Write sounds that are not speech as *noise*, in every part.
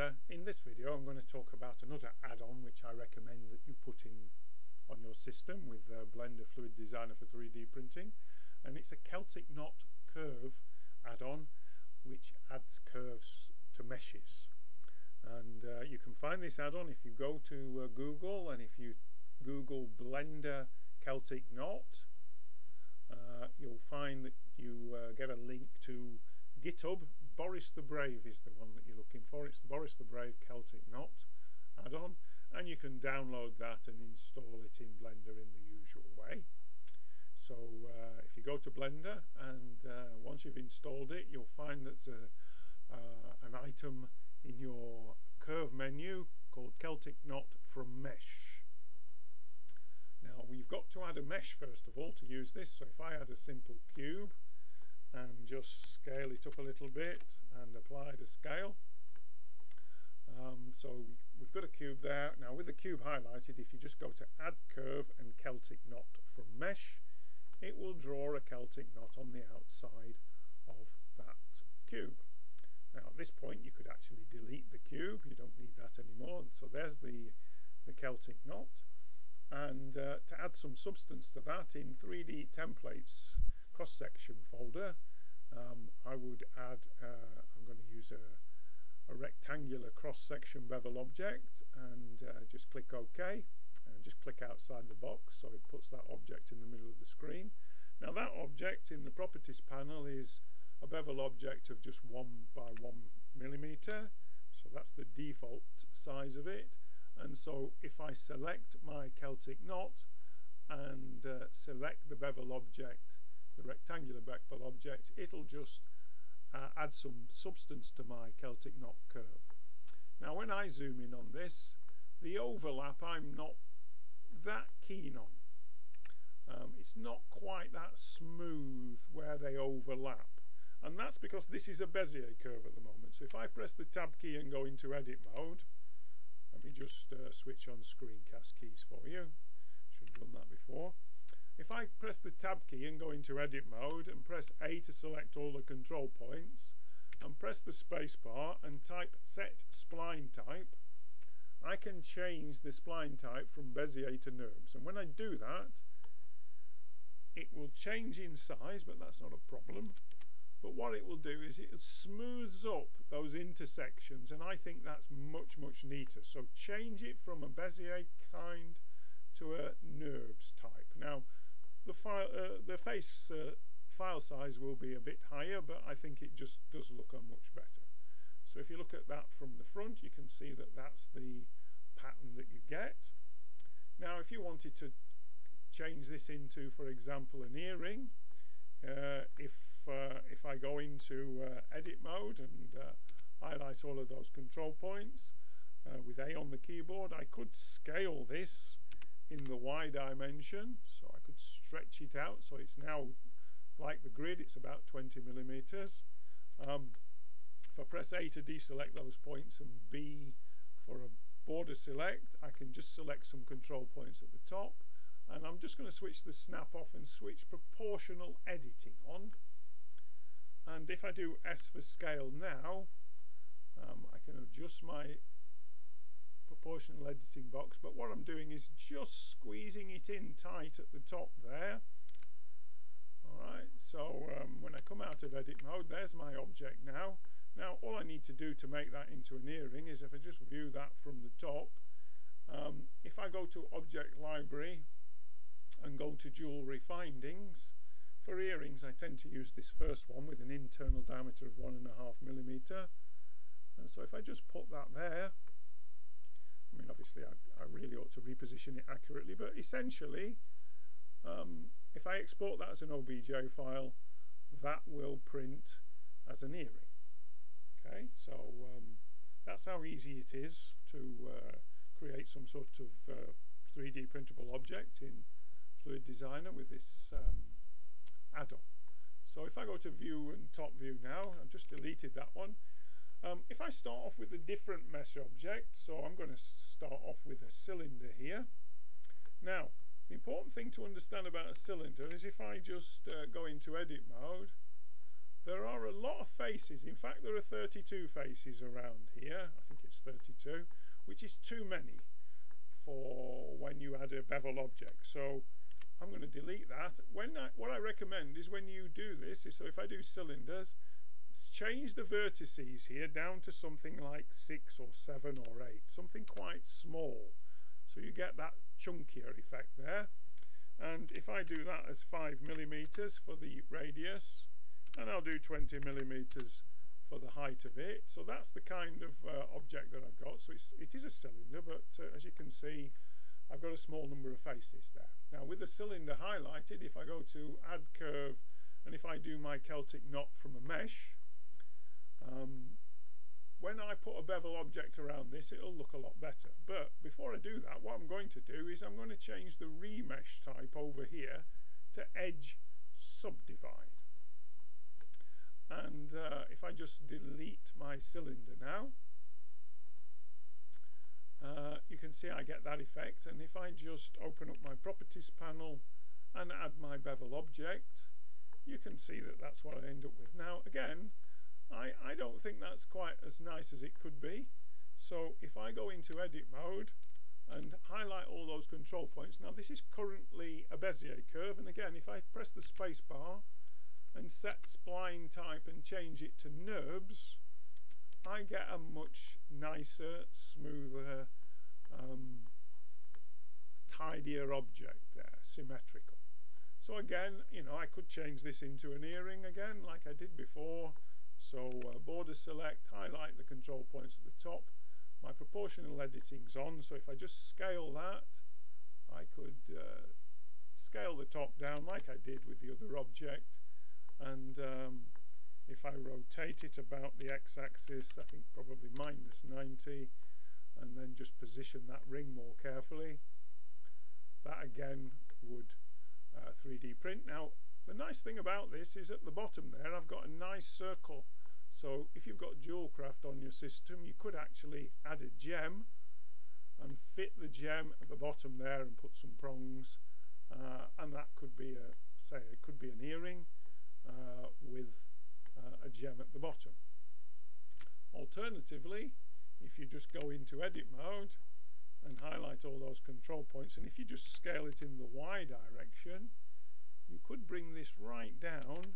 In this video I'm going to talk about another add-on which I recommend that you put in on your system with uh, Blender Fluid Designer for 3D printing and it's a Celtic Knot curve add-on which adds curves to meshes and uh, you can find this add-on if you go to uh, Google and if you Google Blender Celtic Knot uh, you'll find that you uh, get a link to GitHub. Boris the Brave is the one that you're looking for. It's the Boris the Brave Celtic Knot add-on and you can download that and install it in Blender in the usual way. So uh, if you go to Blender and uh, once you've installed it you'll find there's a, uh, an item in your curve menu called Celtic Knot from Mesh. Now we've got to add a mesh first of all to use this so if I add a simple cube just scale it up a little bit and apply the scale. Um, so we've got a cube there. Now with the cube highlighted if you just go to add curve and Celtic knot from mesh it will draw a Celtic knot on the outside of that cube. Now at this point you could actually delete the cube. You don't need that anymore. So there's the the Celtic knot. And uh, to add some substance to that in 3D templates cross-section folder um, I would add uh, I'm going to use a, a rectangular cross-section bevel object and uh, just click OK and just click outside the box so it puts that object in the middle of the screen. Now that object in the properties panel is a bevel object of just one by one millimeter so that's the default size of it. And so if I select my Celtic knot and uh, select the bevel object the rectangular bevel object it'll just uh, add some substance to my Celtic knot curve. Now when I zoom in on this the overlap I'm not that keen on. Um, it's not quite that smooth where they overlap. And that's because this is a Bezier curve at the moment. So if I press the tab key and go into edit mode let me just uh, switch on screencast keys for you. Should have done that before if I press the tab key and go into edit mode and press A to select all the control points and press the spacebar and type set spline type I can change the spline type from Bezier to NURBS. And when I do that it will change in size but that's not a problem. But what it will do is it smooths up those intersections and I think that's much much neater. So change it from a Bezier kind to a NURBS type. Now the file uh, the face uh, file size will be a bit higher but I think it just does look much better. So if you look at that from the front you can see that that's the pattern that you get. Now if you wanted to change this into for example an earring uh, if uh, if I go into uh, edit mode and uh, highlight all of those control points with A on the keyboard I could scale this in the Y dimension. So stretch it out so it's now like the grid it's about 20 millimeters. Um, if I press A to deselect those points and B for a border select I can just select some control points at the top. And I'm just going to switch the snap off and switch proportional editing on. And if I do S for scale now um, I can adjust my proportional editing box but what I'm doing is just squeezing it in tight at the top there. Alright so um, when I come out of edit mode there's my object now. Now all I need to do to make that into an earring is if I just view that from the top um, if I go to object library and go to jewelry findings for earrings I tend to use this first one with an internal diameter of one and a half millimeter. And so if I just put that there mean obviously I, I really ought to reposition it accurately but essentially um, if I export that as an OBJ file that will print as an earring okay so um, that's how easy it is to uh, create some sort of uh, 3D printable object in Fluid Designer with this um, add-on. So if I go to view and top view now, I've just deleted that one. Um, if I start off with a different mesh object, so I'm going to start off with a cylinder here. Now, the important thing to understand about a cylinder is if I just uh, go into edit mode there are a lot of faces. In fact, there are 32 faces around here. I think it's 32, which is too many for when you add a bevel object. So I'm going to delete that. When I, what I recommend is when you do this, so if I do cylinders, change the vertices here down to something like six or seven or eight, something quite small. So you get that chunkier effect there. And if I do that as five millimeters for the radius, and I'll do 20 millimeters for the height of it. So that's the kind of uh, object that I've got. So it's, it is a cylinder, but uh, as you can see, I've got a small number of faces there. Now with the cylinder highlighted, if I go to add curve, and if I do my Celtic knot from a mesh, um, when I put a bevel object around this, it'll look a lot better. But before I do that, what I'm going to do is I'm going to change the remesh type over here to edge subdivide. And uh, if I just delete my cylinder now, uh, you can see I get that effect. And if I just open up my properties panel and add my bevel object, you can see that that's what I end up with. Now, again, I, I don't think that's quite as nice as it could be. So if I go into edit mode and highlight all those control points, now this is currently a Bezier curve. And again, if I press the space bar, and set spline type and change it to NURBS, I get a much nicer, smoother, um, tidier object there, symmetrical. So again, you know, I could change this into an earring again, like I did before. So uh, border select, highlight the control points at the top. My proportional editing's on, so if I just scale that, I could uh, scale the top down like I did with the other object and um, if I rotate it about the x-axis I think probably minus 90 and then just position that ring more carefully that again would uh, 3D print. Now the nice thing about this is at the bottom there I've got a nice circle so if you've got JewelCraft on your system you could actually add a gem and fit the gem at the bottom there and put some prongs uh, and that could be a say it could be an earring uh, with uh, a gem at the bottom. Alternatively, if you just go into edit mode and highlight all those control points and if you just scale it in the Y direction you could bring this right down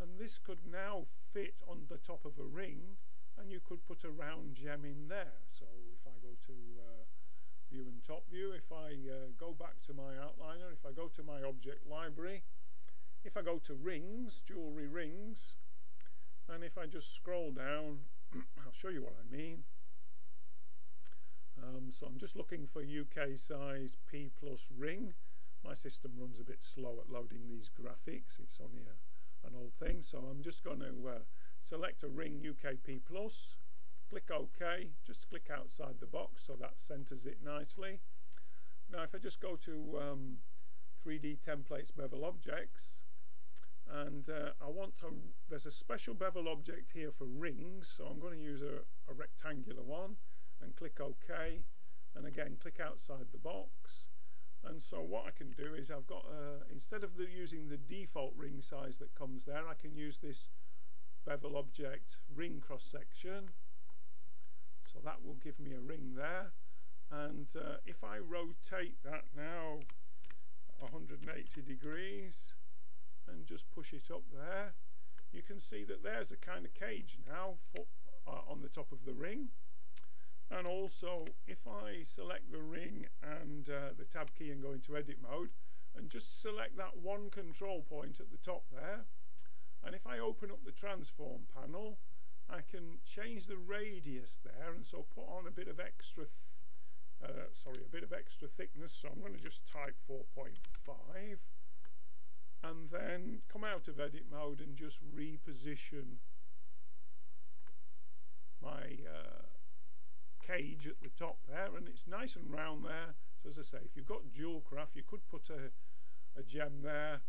and this could now fit on the top of a ring and you could put a round gem in there so if I go to uh, view and top view if I uh, go back to my outliner if I go to my object library if I go to rings, jewellery rings, and if I just scroll down, *clears throat* I'll show you what I mean. Um, so I'm just looking for UK size P plus ring. My system runs a bit slow at loading these graphics. It's only a, an old thing. So I'm just going to uh, select a ring UKP plus, click OK, just click outside the box so that centers it nicely. Now if I just go to um, 3D templates bevel objects, and uh, I want to there's a special bevel object here for rings so I'm going to use a, a rectangular one and click OK and again click outside the box and so what I can do is I've got uh, instead of the, using the default ring size that comes there I can use this bevel object ring cross section. So that will give me a ring there. And uh, if I rotate that now 180 degrees and just push it up there you can see that there's a kind of cage now for, uh, on the top of the ring and also if I select the ring and uh, the tab key and go into edit mode and just select that one control point at the top there and if I open up the transform panel I can change the radius there and so put on a bit of extra uh, sorry a bit of extra thickness. So I'm going to just type 4.5 and then come out of edit mode and just reposition my uh, cage at the top there and it's nice and round there so as I say if you've got JewelCraft you could put a, a gem there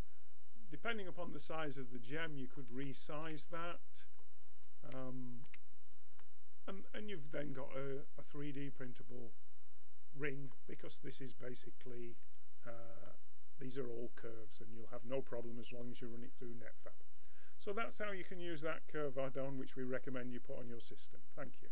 depending upon the size of the gem you could resize that um, and, and you've then got a, a 3D printable ring because this is basically uh, these are all curves and you'll have no problem as long as you run it through Netfabb. So that's how you can use that curve add-on which we recommend you put on your system. Thank you.